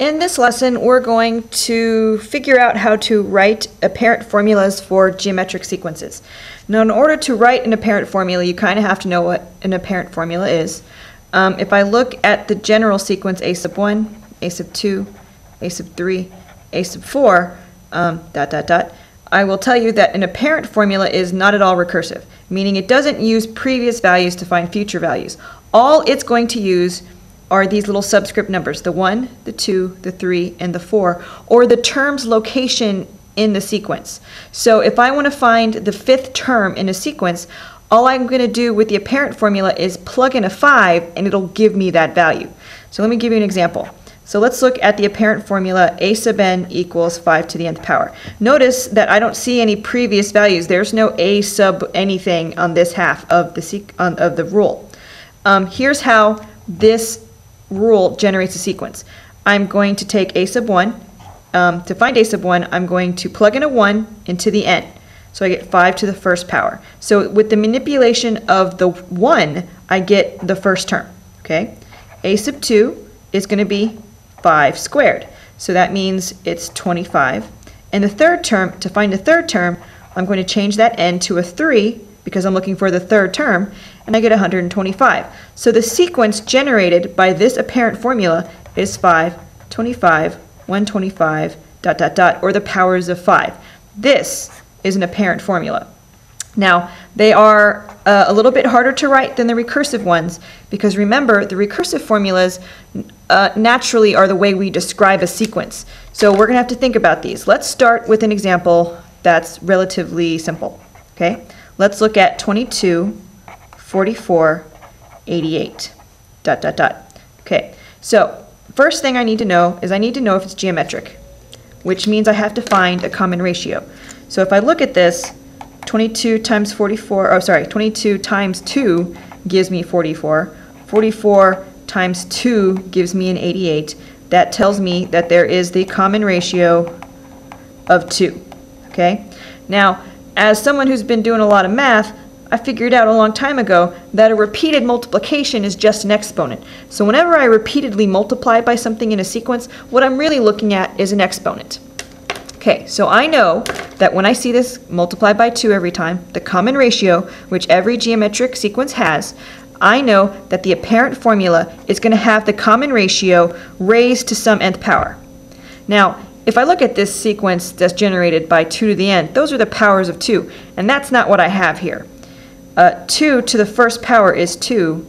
In this lesson, we're going to figure out how to write apparent formulas for geometric sequences. Now, in order to write an apparent formula, you kind of have to know what an apparent formula is. Um, if I look at the general sequence a sub 1, a sub 2, a sub 3, a sub 4, um, dot, dot, dot, I will tell you that an apparent formula is not at all recursive, meaning it doesn't use previous values to find future values. All it's going to use are these little subscript numbers, the 1, the 2, the 3, and the 4, or the term's location in the sequence. So if I want to find the fifth term in a sequence, all I'm going to do with the apparent formula is plug in a 5 and it'll give me that value. So let me give you an example. So let's look at the apparent formula a sub n equals 5 to the nth power. Notice that I don't see any previous values. There's no a sub anything on this half of the, of the rule. Um, here's how this rule generates a sequence. I'm going to take a sub 1. Um, to find a sub 1, I'm going to plug in a 1 into the n. So I get 5 to the first power. So with the manipulation of the 1, I get the first term. Okay? a sub 2 is going to be 5 squared. So that means it's 25. And the third term, to find the third term, I'm going to change that n to a 3 because I'm looking for the third term, and I get 125. So the sequence generated by this apparent formula is 5, 25, 125, dot, dot, dot, or the powers of 5. This is an apparent formula. Now, they are uh, a little bit harder to write than the recursive ones because remember, the recursive formulas uh, naturally are the way we describe a sequence. So we're going to have to think about these. Let's start with an example that's relatively simple. Okay, Let's look at 22, 44, 88, dot, dot, dot. Okay, so first thing I need to know is I need to know if it's geometric, which means I have to find a common ratio. So if I look at this, 22 times 44, oh sorry, 22 times 2 gives me 44. 44 times 2 gives me an 88. That tells me that there is the common ratio of 2. Okay? Now, as someone who's been doing a lot of math, I figured out a long time ago that a repeated multiplication is just an exponent. So whenever I repeatedly multiply by something in a sequence, what I'm really looking at is an exponent. Okay, so I know that when I see this multiplied by 2 every time, the common ratio, which every geometric sequence has, I know that the apparent formula is going to have the common ratio raised to some nth power. Now, if I look at this sequence that's generated by 2 to the n, those are the powers of 2, and that's not what I have here. Uh, 2 to the first power is 2,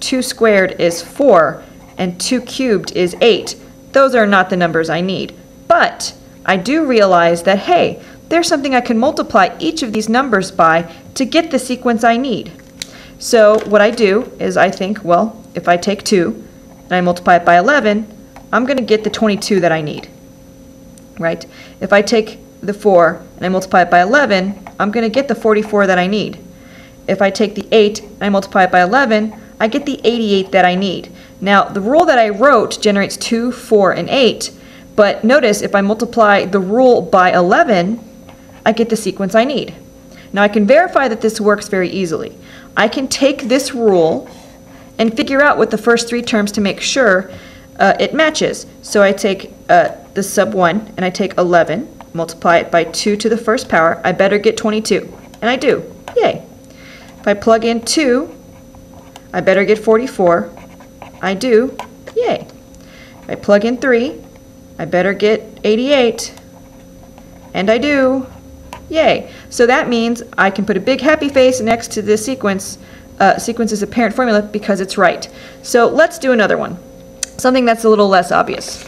2 squared is 4, and 2 cubed is 8. Those are not the numbers I need. But I do realize that, hey, there's something I can multiply each of these numbers by to get the sequence I need. So what I do is I think, well, if I take 2 and I multiply it by 11, I'm going to get the 22 that I need right? If I take the 4 and I multiply it by 11, I'm going to get the 44 that I need. If I take the 8 and I multiply it by 11, I get the 88 that I need. Now, the rule that I wrote generates 2, 4, and 8, but notice if I multiply the rule by 11, I get the sequence I need. Now, I can verify that this works very easily. I can take this rule and figure out what the first three terms to make sure uh, it matches. So I take uh, the sub 1 and I take 11, multiply it by 2 to the first power, I better get 22. And I do. If I plug in 2, I better get 44. I do. Yay. If I plug in 3, I better get 88. And I do. Yay. So that means I can put a big happy face next to this sequence, uh, sequence's apparent formula because it's right. So let's do another one. Something that's a little less obvious.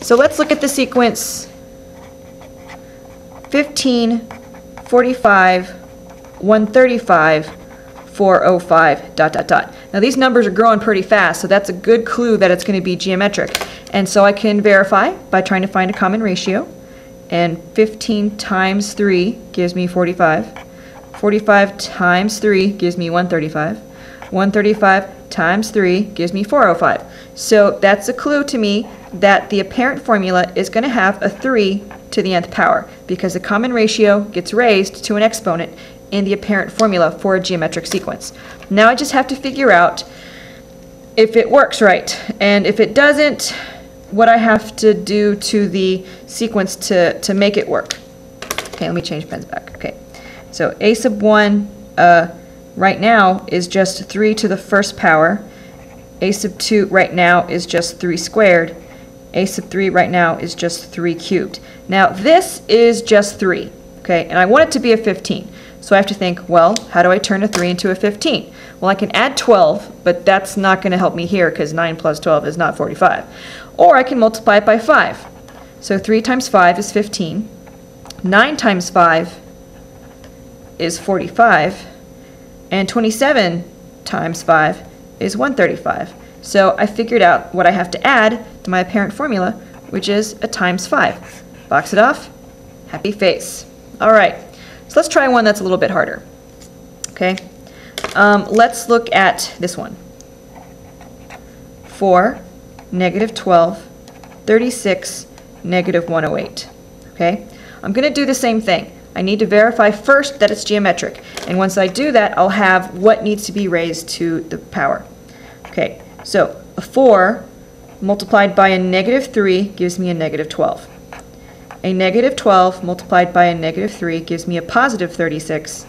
So let's look at the sequence 15, 45, 135, 405, dot, dot, dot. Now these numbers are growing pretty fast, so that's a good clue that it's going to be geometric. And so I can verify by trying to find a common ratio. And 15 times 3 gives me 45. 45 times 3 gives me 135. 135 times 3 gives me 405. So that's a clue to me that the apparent formula is going to have a 3 to the nth power because the common ratio gets raised to an exponent in the apparent formula for a geometric sequence. Now I just have to figure out if it works right. And if it doesn't, what I have to do to the sequence to, to make it work. Okay, let me change pens back. Okay, so a sub 1 uh, right now is just 3 to the first power. a sub 2 right now is just 3 squared. a sub 3 right now is just 3 cubed. Now this is just 3, okay, and I want it to be a 15. So I have to think, well, how do I turn a 3 into a 15? Well, I can add 12, but that's not going to help me here because 9 plus 12 is not 45. Or I can multiply it by 5. So 3 times 5 is 15. 9 times 5 is 45. And 27 times 5 is 135. So I figured out what I have to add to my apparent formula, which is a times 5. Box it off. Happy face. All right. So let's try one that's a little bit harder. Okay. Um, let's look at this one. 4, negative 12, 36, negative 108. Okay? I'm going to do the same thing. I need to verify first that it's geometric. And once I do that, I'll have what needs to be raised to the power. Okay, so a 4 multiplied by a negative 3 gives me a negative 12. A negative 12 multiplied by a negative 3 gives me a positive 36.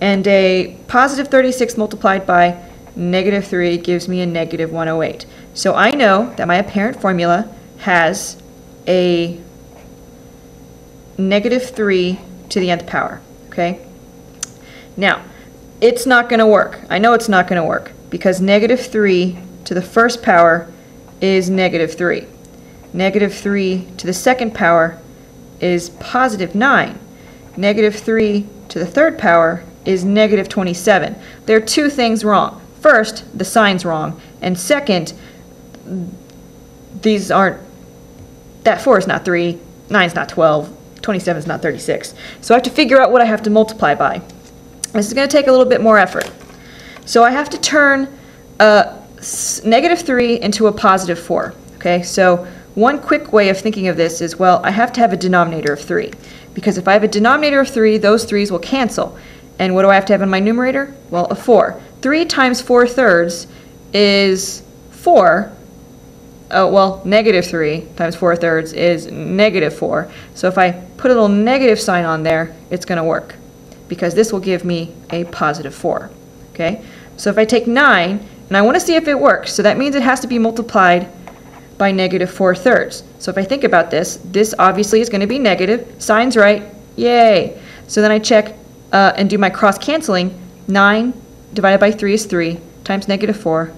And a positive 36 multiplied by negative 3 gives me a negative 108. So I know that my apparent formula has a negative 3 to the nth power, okay? Now, it's not going to work. I know it's not going to work because negative 3 to the first power is negative 3. Negative 3 to the second power is positive 9. Negative 3 to the third power is negative 27. There are two things wrong. First, the sign's wrong. And second, these aren't, that 4 is not 3, 9 is not 12, 27 is not 36. So I have to figure out what I have to multiply by. This is going to take a little bit more effort. So I have to turn uh, a negative 3 into a positive 4. Okay, so one quick way of thinking of this is, well, I have to have a denominator of 3. Because if I have a denominator of 3, those 3's will cancel. And what do I have to have in my numerator? Well, a 4. 3 times 4 thirds is 4. Oh, well, negative 3 times 4 thirds is negative 4. So if I put a little negative sign on there, it's going to work. Because this will give me a positive 4. Okay? So if I take 9, and I want to see if it works, so that means it has to be multiplied by negative 4 thirds. So if I think about this, this obviously is going to be negative. Sign's right. Yay! So then I check uh, and do my cross canceling, 9 divided by 3 is 3, times negative 4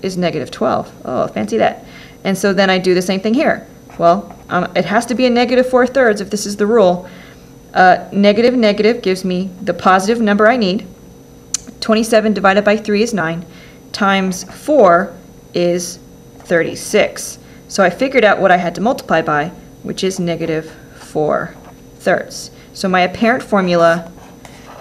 is negative 12. Oh, fancy that. And so then I do the same thing here. Well, um, it has to be a negative 4 thirds if this is the rule. Uh, negative negative gives me the positive number I need. 27 divided by 3 is 9, times 4 is 36. So I figured out what I had to multiply by, which is negative 4 thirds. So my apparent formula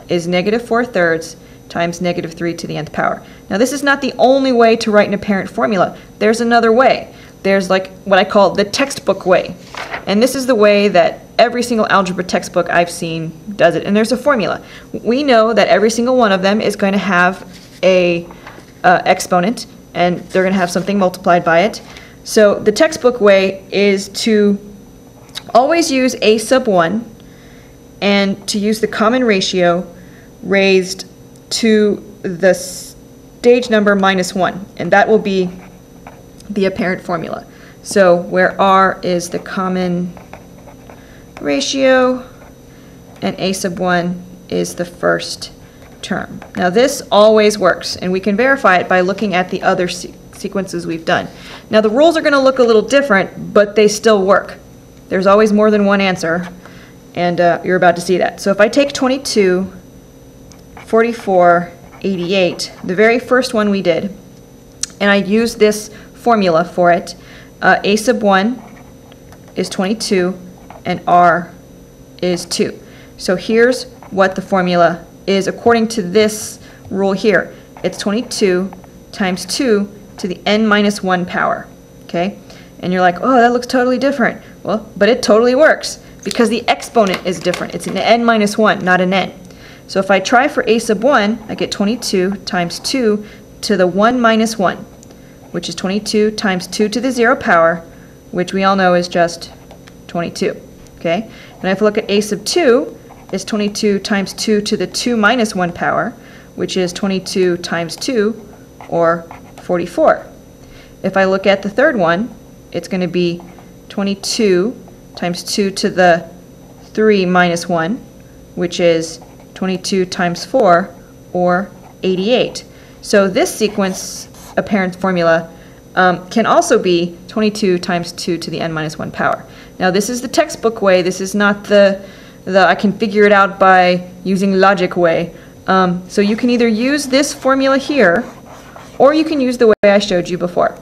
is negative 4 thirds times negative 3 to the nth power. Now this is not the only way to write an apparent formula. There's another way. There's like what I call the textbook way. And this is the way that every single algebra textbook I've seen does it. And there's a formula. We know that every single one of them is going to have a uh, exponent and they're going to have something multiplied by it. So the textbook way is to always use a sub 1 and to use the common ratio raised to the stage number minus 1, and that will be the apparent formula. So where r is the common ratio, and a sub 1 is the first term. Now this always works, and we can verify it by looking at the other se sequences we've done. Now the rules are going to look a little different, but they still work. There's always more than one answer, and uh, you're about to see that. So if I take 22, 44, 88, the very first one we did, and I use this formula for it, uh, a sub 1 is 22, and r is 2. So here's what the formula is according to this rule here. It's 22 times 2 to the n minus 1 power, okay? And you're like, oh, that looks totally different. Well, but it totally works because the exponent is different. It's an n minus 1, not an n. So if I try for a sub 1, I get 22 times 2 to the 1 minus 1, which is 22 times 2 to the 0 power, which we all know is just 22, okay? And if I look at a sub 2, is 22 times 2 to the 2 minus 1 power, which is 22 times 2, or 44. If I look at the third one, it's going to be 22 times 2 to the 3 minus 1, which is 22 times 4, or 88. So this sequence apparent formula um, can also be 22 times 2 to the n minus 1 power. Now this is the textbook way, this is not the, the I can figure it out by using logic way. Um, so you can either use this formula here, or you can use the way I showed you before.